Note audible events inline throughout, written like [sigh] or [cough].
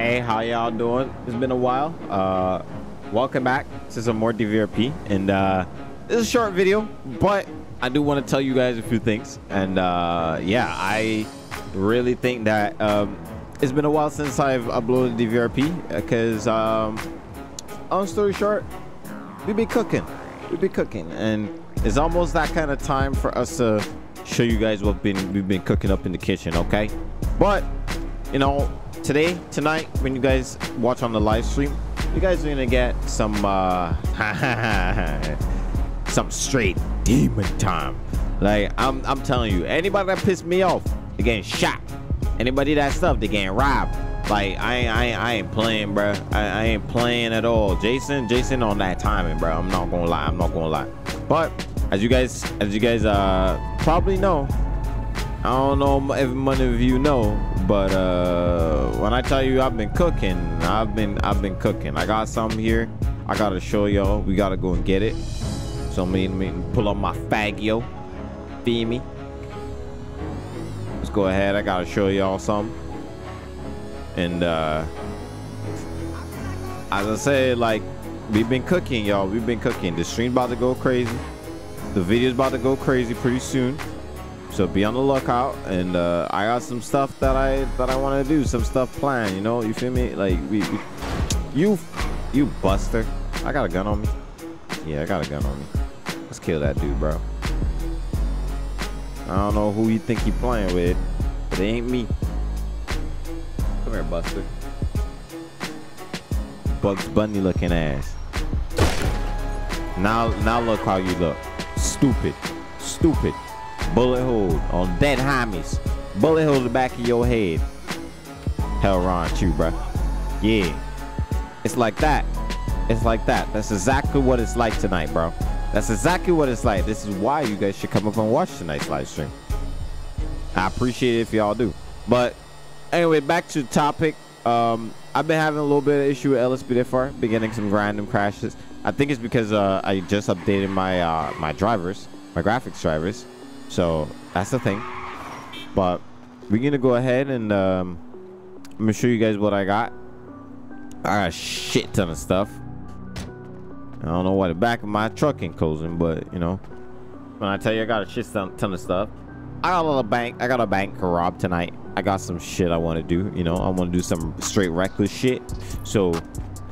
Hey, how y'all doing? It's been a while. Uh, welcome back to some more DVRP, and uh, this is a short video, but I do want to tell you guys a few things. And uh, yeah, I really think that um, it's been a while since I've uploaded DVRP because, um, long story short, we've been cooking, we've been cooking, and it's almost that kind of time for us to show you guys what been we've been cooking up in the kitchen. Okay, but you know today, tonight, when you guys watch on the live stream, you guys are gonna get some uh [laughs] some straight demon time. Like I'm I'm telling you, anybody that pissed me off, they getting shot. Anybody that stuff, they getting robbed. Like I ain't, I I ain't playing, bro. I, I ain't playing at all. Jason, Jason on that timing, bro. I'm not gonna lie. I'm not gonna lie. But as you guys, as you guys uh probably know, I don't know if many of you know, but uh, when I tell you I've been cooking, I've been I've been cooking. I got something here. I gotta show y'all. We gotta go and get it. So me, me pull up my Faggio. Feel me? Let's go ahead. I gotta show y'all some. And uh, as I said, like we've been cooking, y'all. We've been cooking. The stream about to go crazy. The video's about to go crazy pretty soon so be on the lookout and uh, i got some stuff that i that i want to do some stuff planned you know you feel me? Like we, we, you you buster. I got a gun on me. Yeah i got a gun on me. Let's kill that dude bro. I don't know who you think you playing with but it ain't me. Come here buster. Bugs bunny looking ass. Now now look how you look. Stupid. Stupid bullet hole on dead homies. Bullet hole in the back of your head. Hell Ron you, bruh. Yeah. It's like that. It's like that. That's exactly what it's like tonight, bro. That's exactly what it's like. This is why you guys should come up and watch tonight's live stream. I appreciate it if y'all do. But anyway, back to the topic. Um, I've been having a little bit of issue with LSPDFR, been getting some random crashes. I think it's because uh, I just updated my uh, my drivers, my graphics drivers. So that's the thing. But we're gonna go ahead and um, I'm gonna show you guys what I got. I got a shit ton of stuff. I don't know why the back of my truck ain't closing, but you know, when I tell you I got a shit ton, ton of stuff. I got a little bank. I got a bank rob tonight. I got some shit I want to do. You know, I want to do some straight reckless shit. So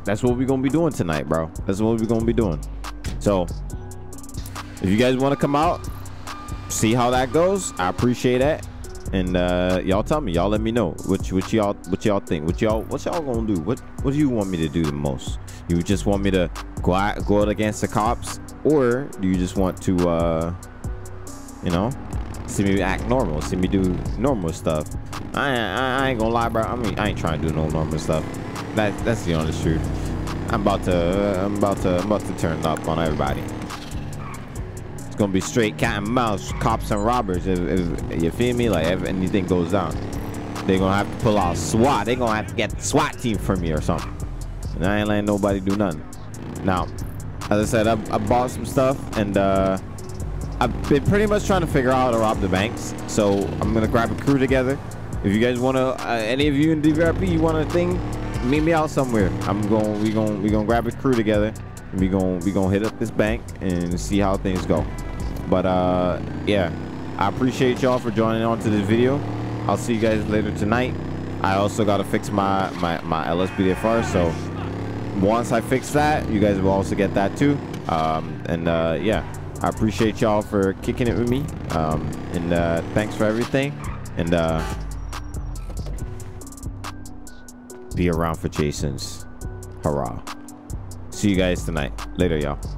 that's what we're gonna be doing tonight, bro. That's what we're gonna be doing. So if you guys want to come out, see how that goes. I appreciate that. And uh, y'all tell me, y'all let me know what what y'all what y'all think. What y'all what y'all gonna do? What what do you want me to do the most? You just want me to go out go out against the cops, or do you just want to uh, you know see me act normal, see me do normal stuff? I, I, I ain't gonna lie, bro. I mean, I ain't trying to do no normal stuff. That that's the honest truth. I'm about to I'm about to I'm about to turn up on everybody gonna be straight cat and mouse, cops and robbers. If, if you feel me, like if anything goes down, they're gonna have to pull out SWAT. They're gonna have to get SWAT team from me or something. And I ain't letting nobody do nothing. Now, as I said, I, I bought some stuff and uh, I've been pretty much trying to figure out how to rob the banks. So I'm gonna grab a crew together. If you guys wanna, uh, any of you in DVRP, you want a thing, meet me out somewhere. I'm going, we gonna we gonna grab a crew together. And we gonna, we gonna hit up this bank and see how things go. But uh, yeah, I appreciate y'all for joining on to this video. I'll see you guys later tonight. I also got to fix my, my, my LSPDFR. So once I fix that, you guys will also get that too. Um, and uh, yeah, I appreciate y'all for kicking it with me. Um, and uh, thanks for everything. And uh, be around for Jason's. Hurrah. See you guys tonight. Later, y'all.